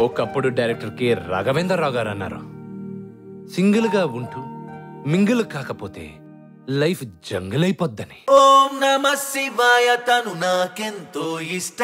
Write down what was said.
ఒకప్పుడు director K Raghavendra Rao గారు అన్నారు. సింగిల్గా ఉంటూ మింగిల్ కాకపోతే లైఫ్ జంగిల్ అయిపోద్దని ఓం నమ శివాయ తను నాకెంతో ఇష్టం.